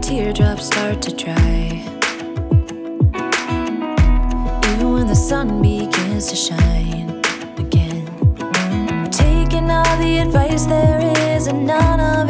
teardrops start to dry. Even when the sun begins to shine again. Taking all the advice there is, and none of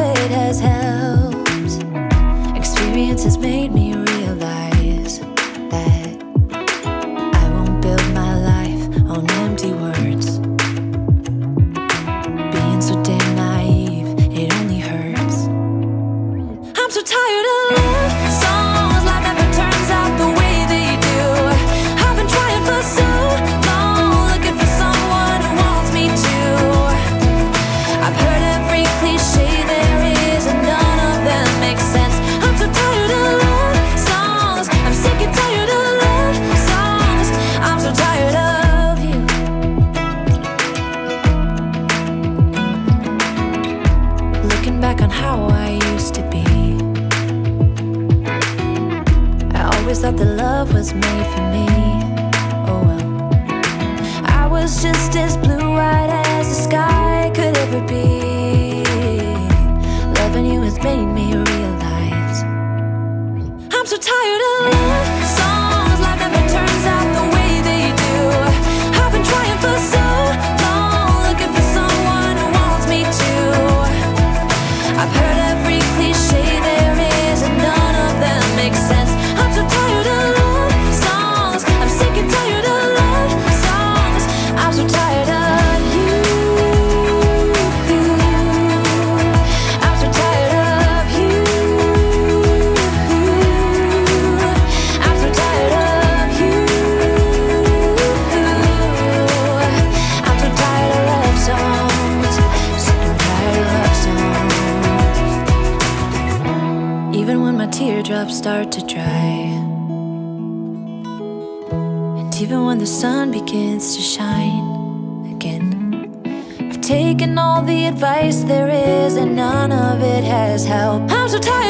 Thought that love was made for me. Oh well. I was just as blue eyed as the sky could ever be. Even when my teardrops start to dry. And even when the sun begins to shine again. I've taken all the advice there is, and none of it has helped. I'm so tired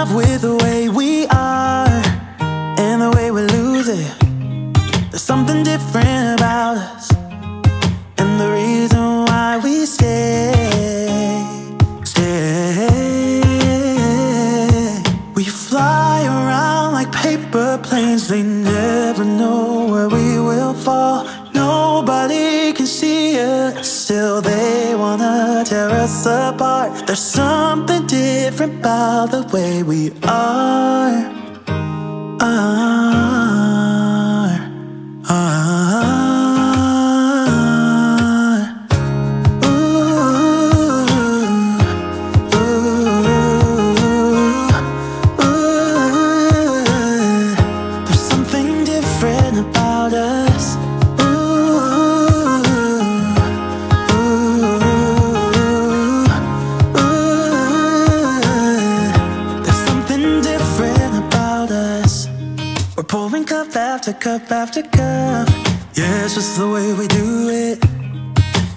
Love with the way we are and the way we lose it. There's something different about us, and the reason why we stay, stay. We fly around like paper planes, they never know where we will fall. Nobody can see us, still they wanna tear us apart. There's something different about the way we are. Are, cup after cup after cup. Yeah, it's just the way we do it.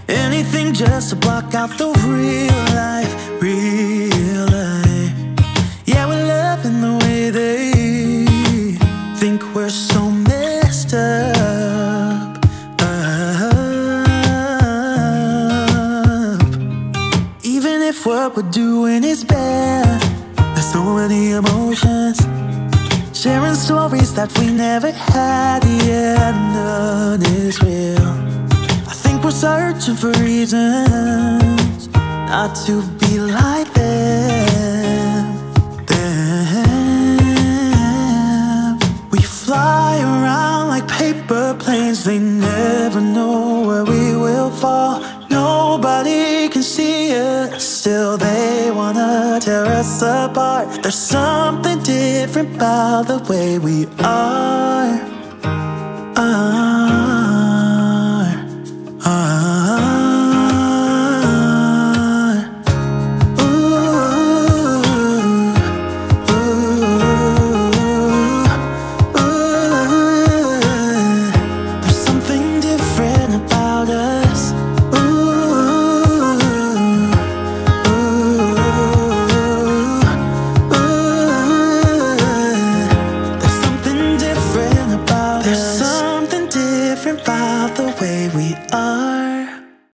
Anything just to block out the real life, real life. Yeah, we're loving the way they think we're so messed up. up. Even if what we're doing is bad, there's no Sharing stories that we never had, yeah, none is real. I think we're searching for reasons not to be like them. them. We fly around like paper planes, they never know where we will fall. Nobody can see us, still they wanna tear us apart. There's something different about the way we are. are.